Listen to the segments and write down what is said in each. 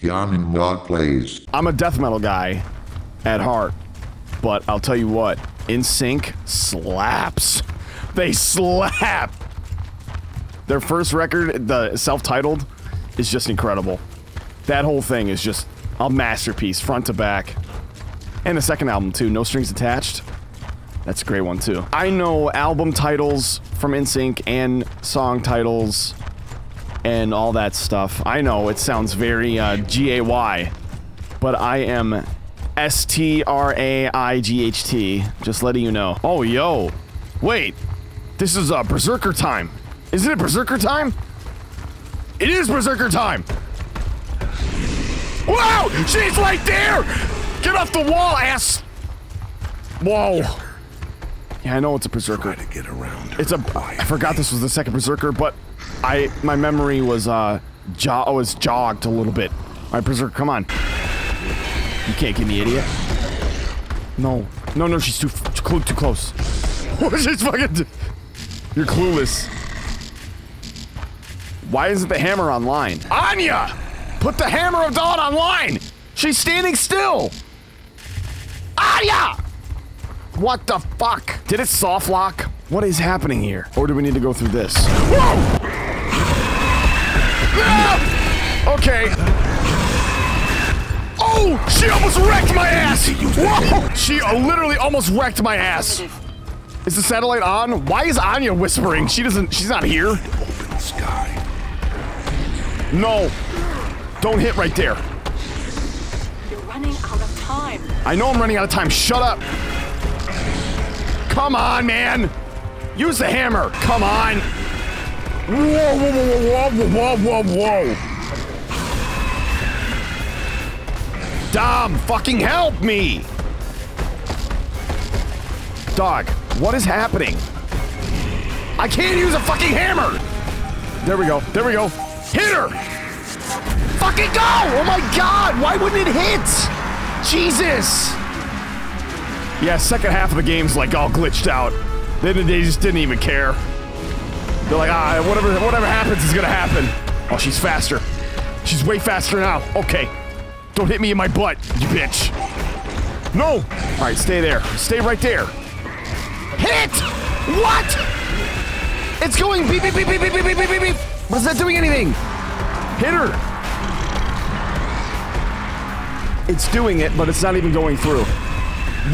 Plays. I'm a death metal guy at heart, but I'll tell you what, NSYNC slaps. They slap. Their first record, the self-titled, is just incredible. That whole thing is just a masterpiece, front to back. And the second album too, No Strings Attached. That's a great one too. I know album titles from NSYNC and song titles and all that stuff. I know it sounds very uh, G-A-Y, but I am S-T-R-A-I-G-H-T. Just letting you know. Oh, yo. Wait. This is uh, Berserker time. Isn't it Berserker time? It is Berserker time. Wow! She's right there! Get off the wall, ass! Whoa. Yeah, I know it's a Berserker. Try to get around her It's a. I forgot this was the second Berserker, but I my memory was uh, jo was jogged a little bit. All right, Berserker, come on. You can't get me, idiot. No, no, no, she's too too, too close. she's fucking. You're clueless. Why isn't the hammer online? Anya, put the hammer of dawn online. She's standing still. Anya. What the fuck? Did it soft lock? What is happening here? Or do we need to go through this? Whoa! Ah! Okay. Oh! She almost wrecked my ass! Whoa! She uh, literally almost wrecked my ass. Is the satellite on? Why is Anya whispering? She doesn't. She's not here. open sky. No. Don't hit right there. You're running out of time. I know I'm running out of time. Shut up. Come on, man. Use the hammer. Come on. Whoa, whoa, whoa, whoa, whoa, whoa, whoa. Dom, fucking help me. Dog, what is happening? I can't use a fucking hammer. There we go. There we go. Hit her. Fucking go. Oh my god. Why wouldn't it hit? Jesus. Yeah, second half of the game's like all glitched out. They, they just didn't even care. They're like, ah, whatever, whatever happens is gonna happen. Oh, she's faster. She's way faster now. Okay. Don't hit me in my butt, you bitch. No. All right, stay there. Stay right there. Hit! What? It's going beep beep beep beep beep beep beep beep beep. beep. What's that doing anything? Hit her. It's doing it, but it's not even going through.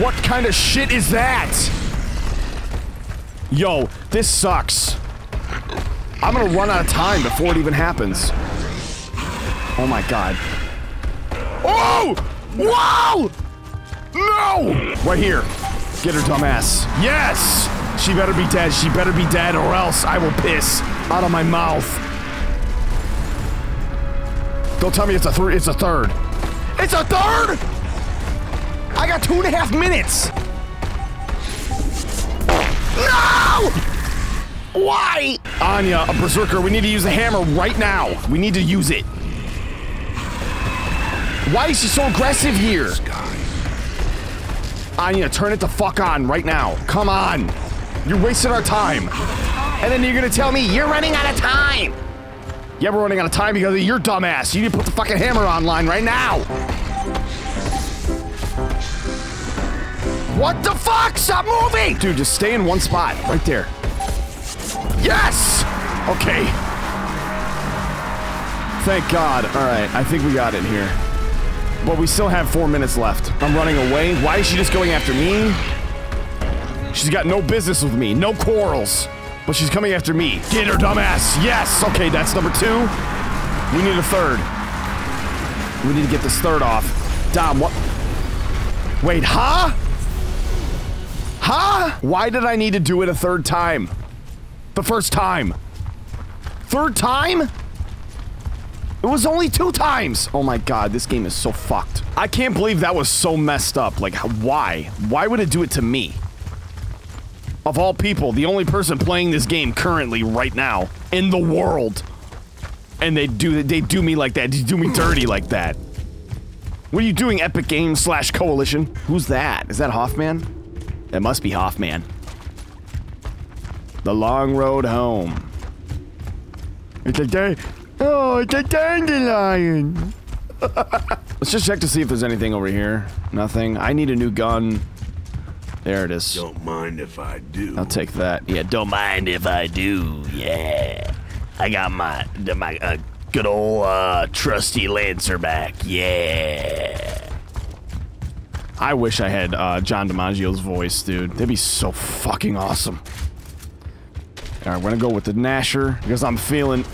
What kind of shit is that? Yo, this sucks. I'm gonna run out of time before it even happens. Oh my god. Oh! Whoa! No! Right here. Get her dumbass. Yes! She better be dead. She better be dead or else I will piss out of my mouth. Don't tell me it's a three. It's a third. It's a third! I got two and a half minutes. No! Why? Anya, a berserker, we need to use the hammer right now. We need to use it. Why is she so aggressive here? Anya, turn it the fuck on right now. Come on. You're wasting our time. And then you're gonna tell me you're running out of time. Yeah, we're running out of time because of your dumbass. You need to put the fucking hammer online right now. What the fuck? Stop moving! Dude, just stay in one spot. Right there. Yes! Okay. Thank God. Alright, I think we got it here. But we still have four minutes left. I'm running away. Why is she just going after me? She's got no business with me. No quarrels. But she's coming after me. Get her, dumbass. Yes! Okay, that's number two. We need a third. We need to get this third off. Dom, what? Wait, huh? Huh? Why did I need to do it a third time? The first time. Third time? It was only two times. Oh my god, this game is so fucked. I can't believe that was so messed up. Like, why? Why would it do it to me? Of all people, the only person playing this game currently, right now, in the world. And they do they do me like that. They do me dirty like that. What are you doing, Epic Games slash Coalition? Who's that? Is that Hoffman? That must be Hoffman. The long road home. It's a day. Oh, it's a dandelion. Let's just check to see if there's anything over here. Nothing. I need a new gun. There it is. Don't mind if I do. I'll take that. Yeah, don't mind if I do. Yeah. I got my my uh, good old uh, trusty Lancer back. Yeah. I wish I had uh, John DiMaggio's voice, dude. That'd be so fucking awesome. All right, we're gonna go with the Gnasher because I'm feeling.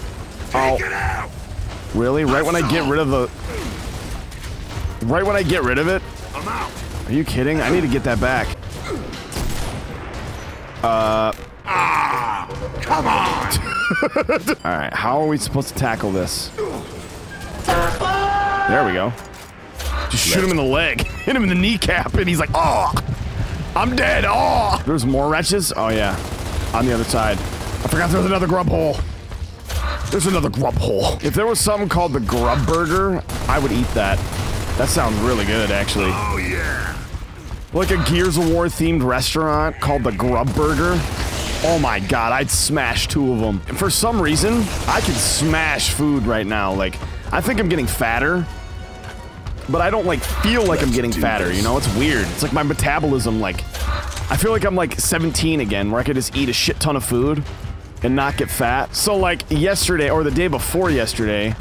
Oh, really? Right when I get rid of the. Right when I get rid of it? I'm out. Are you kidding? I need to get that back. Uh. Come on! All right, how are we supposed to tackle this? There we go. Just shoot him in the leg, hit him in the kneecap, and he's like, "Oh, I'm dead." Oh, there's more wretches. Oh yeah, on the other side. I forgot there's another grub hole. There's another grub hole. If there was something called the Grub Burger, I would eat that. That sounds really good, actually. Oh yeah! Like a Gears of War themed restaurant called the Grub Burger. Oh my god, I'd smash two of them. And for some reason, I can smash food right now. Like, I think I'm getting fatter, but I don't like feel like I'm getting fatter. You know, it's weird. It's like my metabolism. Like, I feel like I'm like 17 again, where I could just eat a shit ton of food and not get fat. So like yesterday or the day before yesterday,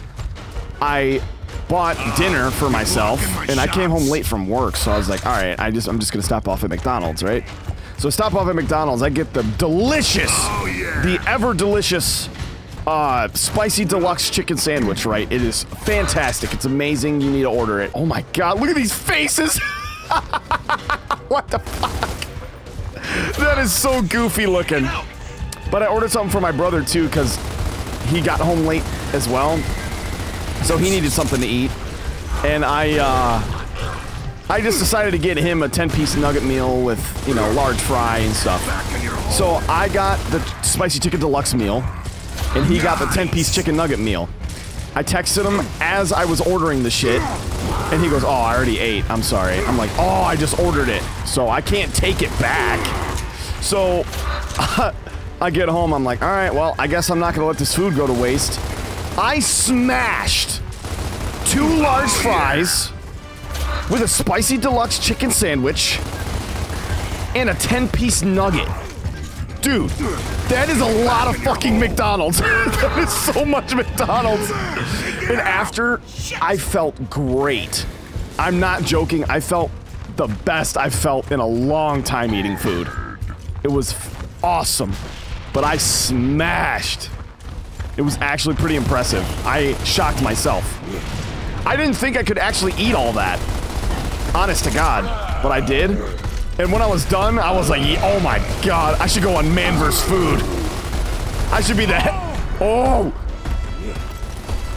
I bought dinner for myself and I came home late from work, so I was like, all right, I just I'm just gonna stop off at McDonald's, right? So I stop off at McDonald's, I get the delicious, yeah. the ever delicious uh, spicy deluxe chicken sandwich, right? It is fantastic. It's amazing. You need to order it. Oh my god, look at these faces. what the fuck? That is so goofy looking. But I ordered something for my brother too because he got home late as well. So he needed something to eat. And I uh I just decided to get him a 10-piece nugget meal with, you know, large fry and stuff. So I got the spicy chicken deluxe meal and he got the 10-piece chicken nugget meal. I texted him as I was ordering the shit and he goes, "Oh, I already ate. I'm sorry." I'm like, "Oh, I just ordered it." So I can't take it back. So I get home, I'm like, all right, well, I guess I'm not gonna let this food go to waste. I smashed two large fries with a spicy deluxe chicken sandwich and a 10 piece nugget. Dude, that is a lot of fucking McDonald's. that is so much McDonald's. And after, I felt great. I'm not joking. I felt the best I've felt in a long time eating food. It was awesome. But I smashed. It was actually pretty impressive. I shocked myself. I didn't think I could actually eat all that. Honest to God. But I did. And when I was done, I was like, oh my god, I should go on Man vs. Food. I should be the. Oh!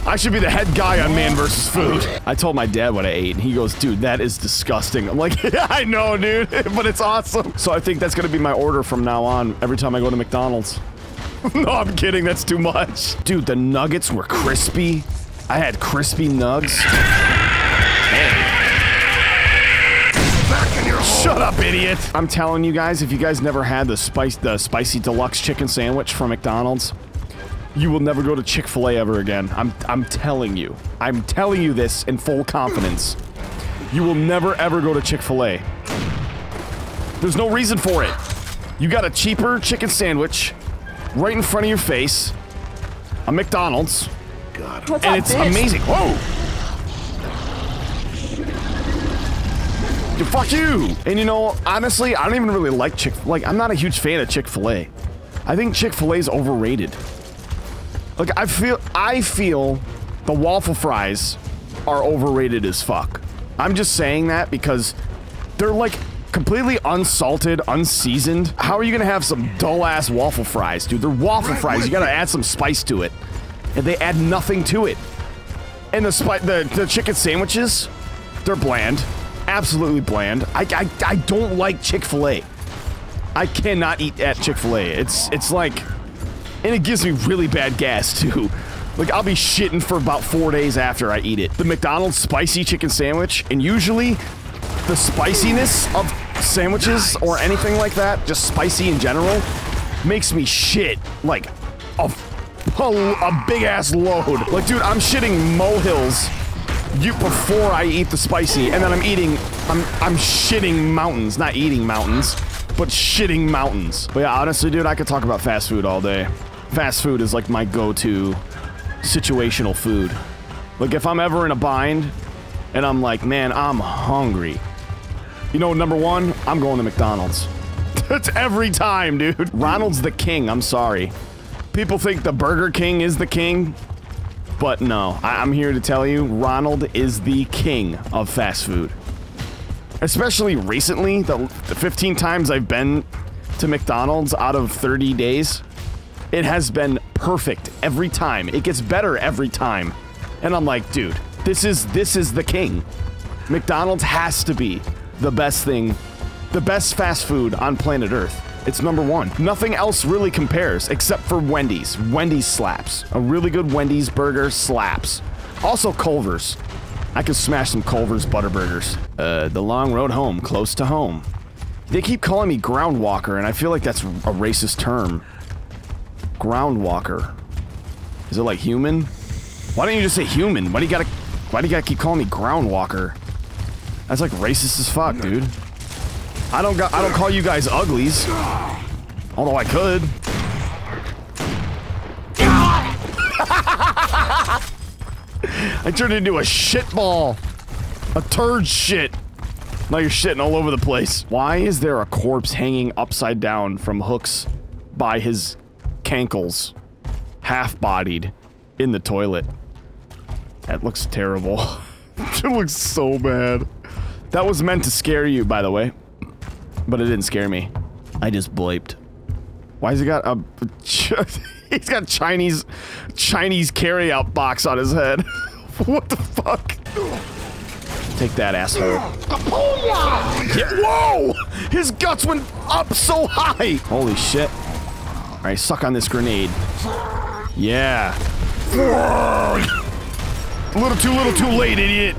I should be the head guy on Man vs. Food. I told my dad what I ate, and he goes, dude, that is disgusting. I'm like, yeah, I know, dude, but it's awesome. So I think that's gonna be my order from now on every time I go to McDonald's. no, I'm kidding, that's too much. Dude, the nuggets were crispy. I had crispy nugs. Shut up, idiot! I'm telling you guys, if you guys never had the spice, the spicy deluxe chicken sandwich from McDonald's, you will never go to Chick-fil-A ever again. I'm, I'm telling you. I'm telling you this in full confidence. You will never ever go to Chick-fil-A. There's no reason for it. You got a cheaper chicken sandwich right in front of your face, a McDonald's, God, What's and up, it's bitch? amazing. Whoa! Dude, fuck you! And you know, honestly, I don't even really like Chick. Like, I'm not a huge fan of Chick Fil A. I think Chick Fil A is overrated. Like, I feel, I feel, the waffle fries are overrated as fuck. I'm just saying that because they're like completely unsalted, unseasoned. How are you gonna have some dull ass waffle fries, dude? They're waffle fries. You gotta add some spice to it, and they add nothing to it. And the spi- the the chicken sandwiches, they're bland, absolutely bland. I I, I don't like Chick Fil A. I cannot eat at Chick Fil A. It's it's like, and it gives me really bad gas too. Like I'll be shitting for about four days after I eat it. The McDonald's spicy chicken sandwich, and usually the spiciness of sandwiches or anything like that, just spicy in general, makes me shit like a, a, a big ass load. Like, dude, I'm shitting molehills you before I eat the spicy, and then I'm eating, I'm I'm shitting mountains, not eating mountains, but shitting mountains. But yeah, honestly, dude, I could talk about fast food all day. Fast food is like my go-to situational food. Like if I'm ever in a bind, and I'm like, man, I'm hungry. You know, number one, I'm going to McDonald's. That's every time, dude. Ronald's the king. I'm sorry. People think the Burger King is the king. But no, I am here to tell you, Ronald is the king of fast food. Especially recently, the, the 15 times I've been to McDonald's out of 30 days, it has been perfect every time. It gets better every time. And I'm like, dude, this is this is the king. McDonald's has to be the best thing, the best fast food on planet Earth. It's number one. Nothing else really compares except for Wendy's. Wendy's slaps. A really good Wendy's burger slaps. Also Culver's. I could smash some Culver's Butterburgers. Uh, the long road home, close to home. They keep calling me Groundwalker, and I feel like that's a racist term. Groundwalker. Is it like human? Why don't you just say human? Why do you gotta why do you gotta keep calling me Groundwalker? That's like racist as fuck, dude. I don't got I don't call you guys uglies. Although I could. I turned into a shit ball. A turd shit. Now you're shitting all over the place. Why is there a corpse hanging upside down from hooks by his cankles? Half-bodied in the toilet. That looks terrible. it looks so bad. That was meant to scare you, by the way. But it didn't scare me. I just bliped. Why has he got a... He's got Chinese... Chinese carry-out box on his head. what the fuck? Take that, asshole. Yeah, whoa! His guts went up so high! Holy shit. Alright, suck on this grenade. Yeah. A little too little too late, idiot.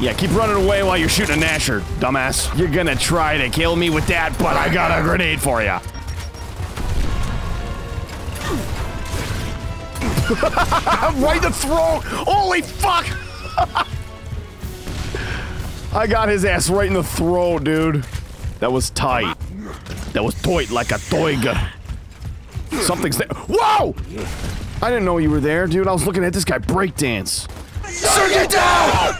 Yeah, keep running away while you're shooting a Gnasher, dumbass. You're gonna try to kill me with that, but I got a grenade for you. right in the throat! Holy fuck! I got his ass right in the throat, dude. That was tight. That was tight like a toiga. Something's there. Whoa! I didn't know you were there, dude. I was looking at this guy breakdance. Sir, get down!